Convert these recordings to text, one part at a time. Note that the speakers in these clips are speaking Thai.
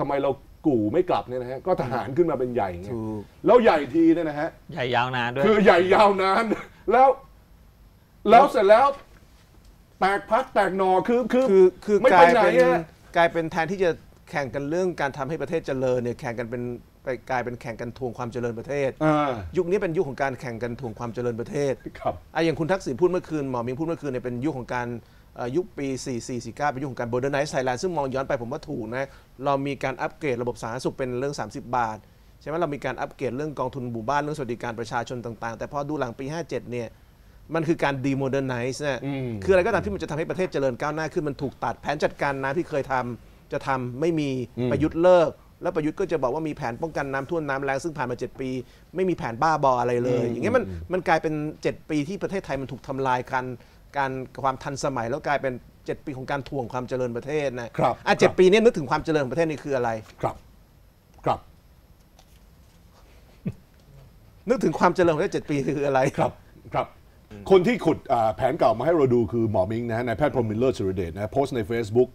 ทำไมเรากู่ไม่กลับเนี่ยนะฮะก็ทหารขึ้นมาเป็นใหญ่ไงถูกแล้วใหญ่ทีเนี่ยนะฮะใหญ่ยาวนานด้วย คือใหญ่ยาวนาน แล้ว แล้วเสร็จแล้ว แตกพักแตกหนอคือคือคือคือไม่กไปลายไหนเป็นอะกลายเป็นแทนที่จะแข่งกันเรื่องการทำให้ประเทศเจริญเนี่ยแข่งกันเป็นไปกลายเป็นแข่งกันทวงความเจริญประเทศ อ่ายุคนี้เป็นยุคของการแข่งกันทวงความเจริญประเทศครับอะอย่างคุณทักษิณพูดเมื่อคืนหมอมิงพูดเมื่อคืนเนี่ยเป็นยุคของการเอ่อ ยุคปี 44 49 เป็นยุคของการ modernize Thailand ซึ่งมองย้อนไปผมว่าถูกนะ เรามีการอัปเกรดระบบสาธารณสุขเป็นเรื่อง 30 บาท ใช่ไหมเรามีการอัปเกรดเรื่องกองทุนหมู่บ้านเรื่องสวัสดิการประชาชนต่าง ๆ แต่พอดูหลังปี 57 เนี่ยมันคือการ demodernize นะอืมคืออะไรก็ตามที่มันจะทำให้ประเทศเจริญก้าวหน้าขึ้นมันถูกตัดแผนจัดการน้ำที่เคยทำจะทำไม่มีประยุทธ์เลิก แล้วประยุทธ์ก็จะบอกว่ามีแผนป้องกันน้ำท่วมน้ำแรงซึ่งผ่านมา 7 ปี ไม่มีแผนบ้าบออะไรเลย อย่างเงี้ยมันมันกลายเป็น 7 ปีที่ประเทศไทยมันถูกทำลายกัน การความทันสมัยแล้วกลายเป็น 7 ปีของการถ่วงความเจริญประเทศนะครับอะคเจ็รัดบปีเนี้นึกถึงความเจริญของประเทศนี่คืออะไร ครับ ครับ นึกถึงความเจริญของประเทศเจ็ดปีคืออะไร ครับ ครับ คนที่ขุดอ่าแผนเก่ามาให้เราดูคือหมอมิงนะฮะนายแพทย์พรหมมิลเลอร์สุรเดชนะโพสต์ใน Facebook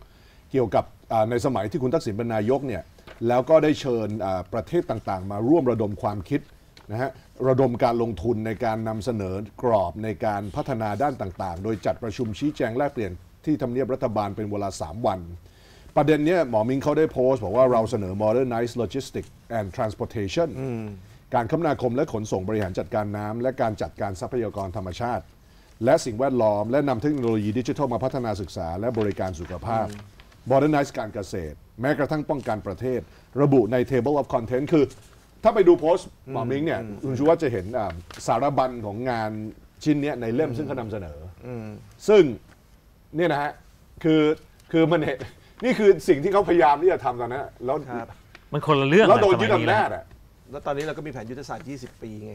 เกี่ยวกับอ่าในสมัยที่คุณทักษิณเป็นนายกเนี่ย แล้วก็ได้เชิญอ่าประเทศต่างๆ มาร่วมระดมความคิด นะฮะระดมการลงทุนในการนำเสนอกรอบในการพัฒนาด้านต่างๆ โดยจัดประชุมชี้แจงแลกเปลี่ยนที่ทำเนียบรัฐบาลเป็นเวลา 3 วัน ประเด็นเนี้ยหมอมิงเขาได้โพสต์ บอกว่าเราเสนอ modernize logistics and transportation การคมนาคมและขนส่งบริหารจัดการน้ำและการจัดการทรัพยากรธรรมชาติ และสิ่งแวดล้อม และนำเทคโนโลยีดิจิทัลมาพัฒนาศึกษาและบริการสุขภาพ modernize การเกษตร แม้กระทั่งป้องกันประเทศ ระบุใน table of content คือ ถ้าไปดูโพสต์หมอมิงเนี่ยคุณชูวัฒน์จะเห็นอ่าสารบัญของงานชิ้นเนี้ยในเล่มซึ่งเขานำเสนออซึ่งเนี่ยนะฮะคือคือมันเห็นนี่คือสิ่งที่เขาพยายามที่จะทำตอนนั้นแล้วครับ มันคนละเรื่องแล้วโดนกับยึดสมัยอำนาจะอะ แล้วตอนนี้เราก็มีแผนยุทธศาสตร์ 20 ปีไง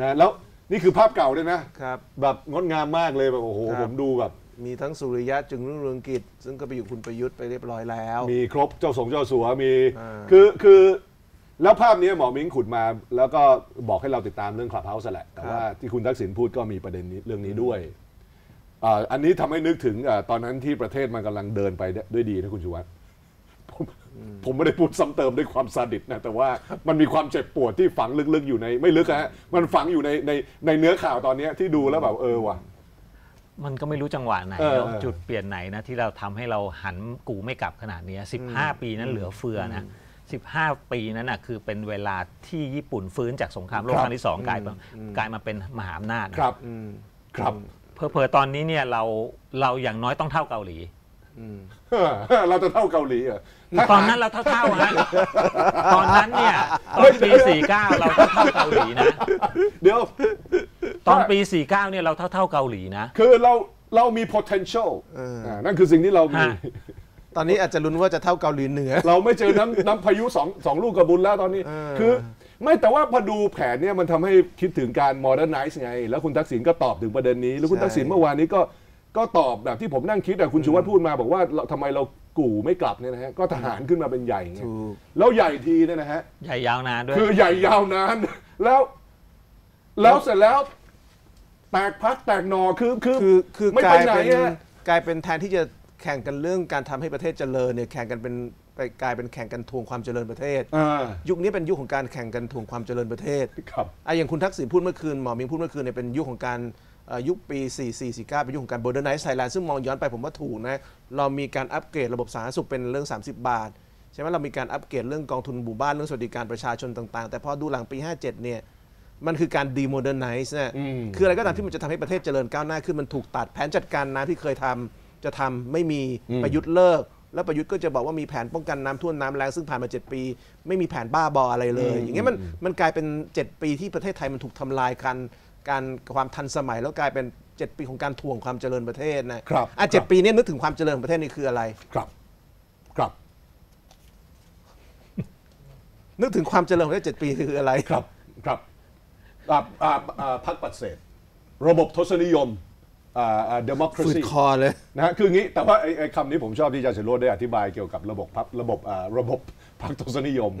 นะแล้วนี่คือภาพเก่าด้วยนะ ครับ แบบงดงามมากเลยแบบโอ้โหครับ ผมดูแบบ มีทั้งสุริยะจึงรุ่งเรืองกิจ ซึ่งก็ไปอยู่คุณประยุทธ์ไปเรียบร้อยแล้ว มีครบเจ้าสงเจ้าสัวมี อ่า คือคือ แล้วภาพนี้หมอมิงขุดมาแล้วก็บอกให้เราติดตามเรื่องคลับเฮาส์แหละ แต่ว่าที่คุณทักษิณพูดก็มีประเด็นนี้เรื่องนี้ด้วยอ่าอันนี้ทำให้นึกถึงอาตอนนั้นที่ประเทศมันกำลังเดินไปด้วยดีนะคุณชูวัฒน์ผมผมไม่ได้พูดซ้ำเติมด้วยความซาดิสนะ แต่ว่ามันมีความเจ็บปวดที่ฝังลึกๆอยู่ในไม่ลึกนะฮะมันฝังอยู่ในในในเนื้อข่าวตอนเนี้ยที่ดูแล้วแบบเออว่ะมันก็ไม่รู้จังหวะไหนเออแล้วเออจุดเปลี่ยนไหนนะที่เราทำให้เราหันกูไม่กลับขนาดเนี้ย15 ปีนั้นเหลือเฟือนะ 15 ปีนั้นนะคือเป็นเวลาที่ญี่ปุ่นฟื้นจากสงครามโลกครับครั้งที่สองกลายเป็นกลายมาเป็นมหาอำนาจนะครับครับเพอเพอๆตอนนี้เนี่ยเราเราอย่างน้อยต้องเท่าเกาหลีเราจะเท่าเกาหลีเหรอตอนนั้นเราเท่าๆฮะตอนนั้นเนี่ยตอนปี 49 เราเท่าๆเกาหลีนะ เดี๋ยว ตอนปี 49 เนี่ยเราเท่าๆเกาหลีนะ คือเราเรามี potential านั่นคือสิ่งที่เรามีฮะ ตอนนี้อาจจะลุ้นว่าจะเท่าเกาหลีเหนือ เราไม่เจอน้ำน้ำพายุสองสองลูกกระบุญแล้วตอนนี้เออคือไม่แต่ว่าพอดูแผนเนี่ยมันทำให้คิดถึงการ modernize ไง แล้วคุณทักษิณก็ตอบถึงประเด็นนี้ แล้วคุณทักษิณเมื่อวานนี้ก็ก็ตอบแบบที่ผมนั่งคิดอะคุณชูวัฒน์พูดมาบอกว่าเราทำไมเรากู่ไม่กลับเนี่ยนะฮะก็ทหารขึ้นมาเป็นใหญ่ไงถูกแล้วใหญ่ทีเนี่ยนะฮะใหญ่ยาวนานด้วยคือใหญ่ยาวนานแล้ว แล้วเสร็จแล้ว แตกพักแตกหนอคือคือคือคือไม่กไปลายไหนเป็นอะกลายเป็นแทนที่จะ แข่งกันเรื่องการทำให้ประเทศเจริญเนี่ยแข่งกันเป็นไปกลายเป็นแข่งกันทวงความเจริญประเทศอ่ายุคนี้เป็นยุคของการแข่งกันทวงความเจริญประเทศครับอะอย่างคุณทักษิณพูดเมื่อคืนหมอมิงพูดเมื่อคืนเนี่ยเป็นยุคของการเอ่อยุคปี 44 49 เป็นยุคของการ modernize Thailand ซึ่งมองย้อนไปผมว่าถูกนะ เรามีการอัปเกรดระบบสาธารณสุขเป็นเรื่อง 30 บาท ใช่ไหมเรามีการอัปเกรดเรื่องกองทุนหมู่บ้านเรื่องสวัสดิการประชาชนต่าง ๆ แต่พอดูหลังปี 57 เนี่ยมันคือการ demodernize นะอืมคืออะไรก็ตามที่มันจะทำให้ประเทศเจริญก้าวหน้าขึ้นมันถูกตัดแผนจัดการน้ำที่เคยทำ จะทำไม่มีประยุทธ์เลิก แล้วประยุทธ์ก็จะบอกว่ามีแผนป้องกันน้ำท่วมน้ำแรงซึ่งผ่านมา 7 ปี ไม่มีแผนบ้าบออะไรเลย อย่างเงี้ยมันมันกลายเป็น 7 ปีที่ประเทศไทยมันถูกทำลายกันการความทันสมัยแล้วกลายเป็น 7 ปีของการถ่วงความเจริญประเทศนะครับอะคเจ็รัดบปีเนี้นึกถึงความเจริญของประเทศนี่คืออะไรครับครับ นึกถึงความเจริญของประเทศเจ็ดปีคืออะไรครับครับอ่าอ่าอ่าพรรคปฏิเสธระบบทศนิยม อ่าอ่าฝืด democracy คอเลยนะฮะคืองี้แต่ว่าไอ้ไอ้คำนี้ผมชอบที่อาจารย์เฉลิมได้อธิบายเกี่ยวกับระบบพับระบบอ่าระบบพรรคทศนิยม